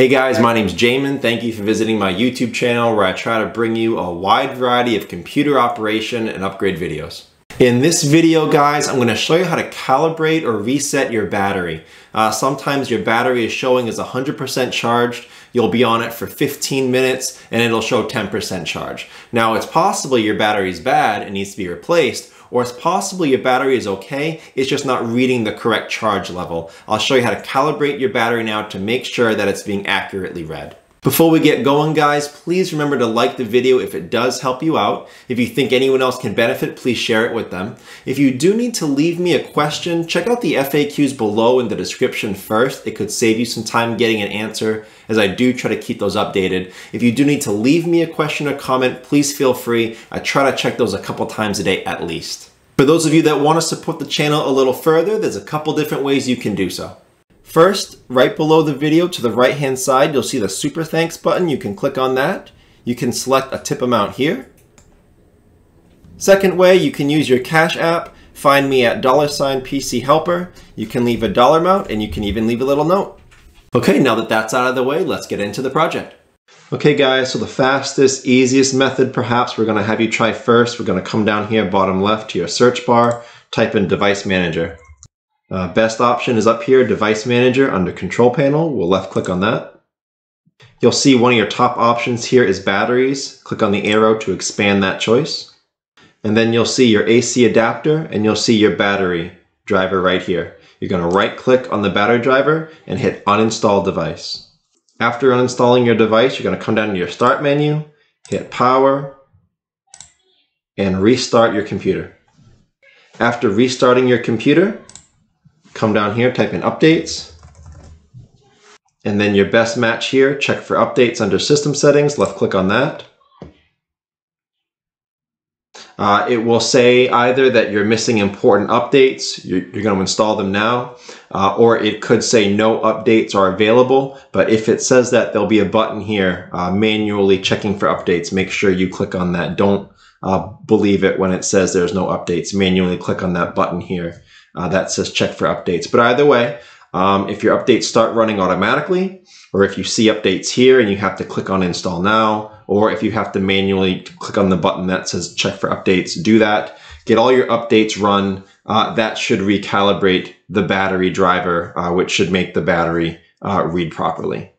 Hey guys, my name's Jamin. Thank you for visiting my YouTube channel where I try to bring you a wide variety of computer operation and upgrade videos. In this video, guys, I'm going to show you how to calibrate or reset your battery. Uh, sometimes your battery is showing as 100% charged. You'll be on it for 15 minutes and it'll show 10% charge. Now, it's possible your battery is bad and needs to be replaced, or it's possible your battery is okay, it's just not reading the correct charge level. I'll show you how to calibrate your battery now to make sure that it's being accurately read. Before we get going guys, please remember to like the video if it does help you out. If you think anyone else can benefit, please share it with them. If you do need to leave me a question, check out the FAQs below in the description first. It could save you some time getting an answer as I do try to keep those updated. If you do need to leave me a question or comment, please feel free. I try to check those a couple times a day at least. For those of you that want to support the channel a little further, there's a couple different ways you can do so. First, right below the video to the right hand side, you'll see the Super Thanks button. You can click on that. You can select a tip amount here. Second way, you can use your Cash app. Find me at dollar sign PC Helper. You can leave a dollar amount and you can even leave a little note. Okay, now that that's out of the way, let's get into the project. Okay guys, so the fastest, easiest method perhaps we're gonna have you try first, we're gonna come down here bottom left to your search bar, type in Device Manager. Uh, best option is up here, Device Manager under Control Panel. We'll left click on that. You'll see one of your top options here is batteries. Click on the arrow to expand that choice. And then you'll see your AC adapter and you'll see your battery driver right here. You're going to right click on the battery driver and hit uninstall device. After uninstalling your device, you're going to come down to your start menu, hit power, and restart your computer. After restarting your computer, come down here, type in updates, and then your best match here, check for updates under system settings, left click on that. Uh, it will say either that you're missing important updates, you're, you're going to install them now, uh, or it could say no updates are available. But if it says that, there'll be a button here uh, manually checking for updates. Make sure you click on that. Don't uh, believe it when it says there's no updates. Manually click on that button here uh, that says check for updates. But either way, um, if your updates start running automatically, or if you see updates here and you have to click on install now, or if you have to manually click on the button that says check for updates, do that. Get all your updates run. Uh, that should recalibrate the battery driver, uh, which should make the battery uh, read properly.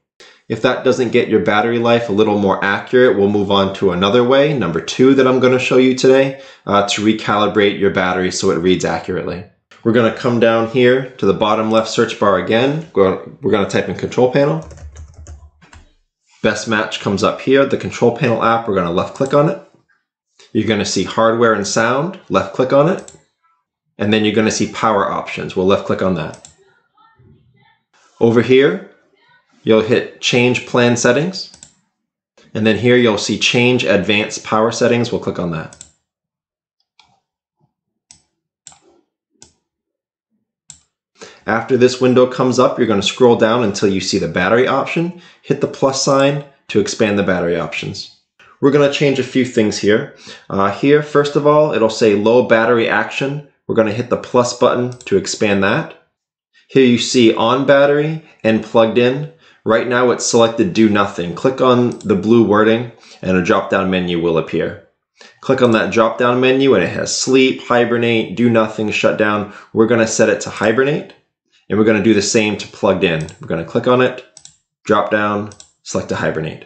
If that doesn't get your battery life a little more accurate, we'll move on to another way, number two that I'm going to show you today, uh, to recalibrate your battery so it reads accurately. We're going to come down here to the bottom left search bar again. We're going to type in control panel. Best match comes up here. The control panel app, we're going to left click on it. You're going to see hardware and sound, left click on it. And then you're going to see power options. We'll left click on that. Over here, you'll hit change plan settings. And then here you'll see change advanced power settings. We'll click on that. After this window comes up, you're going to scroll down until you see the battery option. Hit the plus sign to expand the battery options. We're going to change a few things here. Uh, here, first of all, it'll say low battery action. We're going to hit the plus button to expand that. Here you see on battery and plugged in. Right now it's selected do nothing. Click on the blue wording and a drop down menu will appear. Click on that drop down menu and it has sleep, hibernate, do nothing, shut down. We're going to set it to hibernate. And we're going to do the same to plugged in. We're going to click on it, drop down, select to hibernate.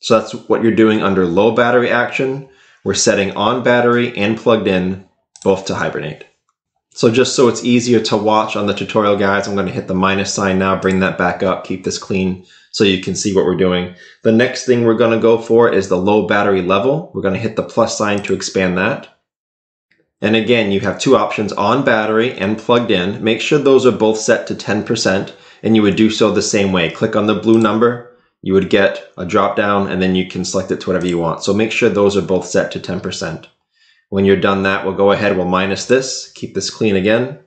So that's what you're doing under low battery action. We're setting on battery and plugged in both to hibernate. So just so it's easier to watch on the tutorial guides, I'm going to hit the minus sign now, bring that back up, keep this clean so you can see what we're doing. The next thing we're going to go for is the low battery level. We're going to hit the plus sign to expand that. And again, you have two options on battery and plugged in. Make sure those are both set to 10% and you would do so the same way. Click on the blue number, you would get a drop down and then you can select it to whatever you want. So make sure those are both set to 10%. When you're done that, we'll go ahead, we'll minus this, keep this clean again.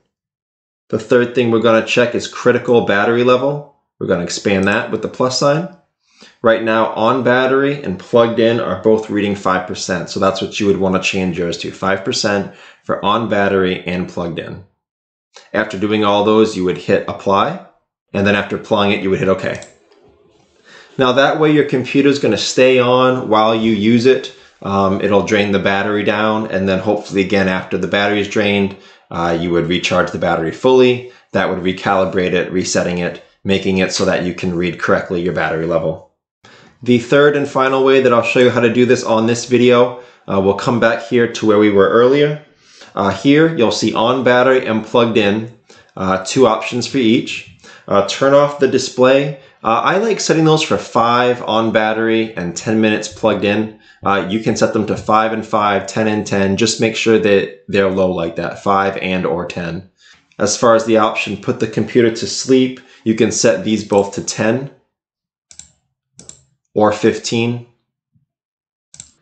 The third thing we're gonna check is critical battery level. We're gonna expand that with the plus sign. Right now, on battery and plugged in are both reading 5%. So that's what you would want to change yours to 5% for on battery and plugged in. After doing all those, you would hit apply. And then after applying it, you would hit OK. Now that way your computer is going to stay on while you use it. Um, it'll drain the battery down and then hopefully again after the battery is drained, uh, you would recharge the battery fully. That would recalibrate it, resetting it, making it so that you can read correctly your battery level. The third and final way that I'll show you how to do this on this video, uh, we'll come back here to where we were earlier. Uh, here you'll see on battery and plugged in, uh, two options for each. Uh, turn off the display. Uh, I like setting those for 5 on battery and 10 minutes plugged in. Uh, you can set them to 5 and 5, 10 and 10. Just make sure that they're low like that, 5 and or 10. As far as the option put the computer to sleep, you can set these both to 10 or 15.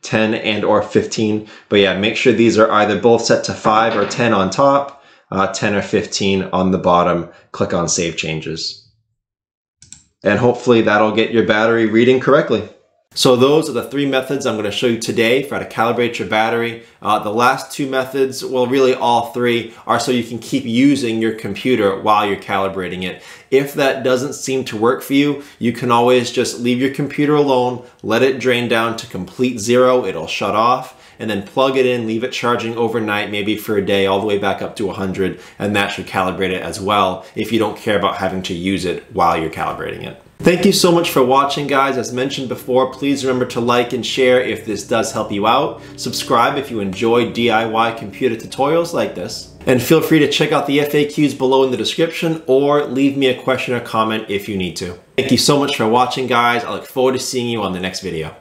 10 and or 15. But yeah, make sure these are either both set to 5 or 10 on top, uh, 10 or 15 on the bottom. Click on Save Changes. And hopefully that'll get your battery reading correctly. So those are the three methods I'm going to show you today for how to calibrate your battery. Uh, the last two methods, well really all three, are so you can keep using your computer while you're calibrating it. If that doesn't seem to work for you, you can always just leave your computer alone, let it drain down to complete zero, it'll shut off, and then plug it in, leave it charging overnight, maybe for a day, all the way back up to 100, and that should calibrate it as well if you don't care about having to use it while you're calibrating it. Thank you so much for watching guys. As mentioned before, please remember to like and share if this does help you out. Subscribe if you enjoy DIY computer tutorials like this. And feel free to check out the FAQs below in the description or leave me a question or comment if you need to. Thank you so much for watching guys. I look forward to seeing you on the next video.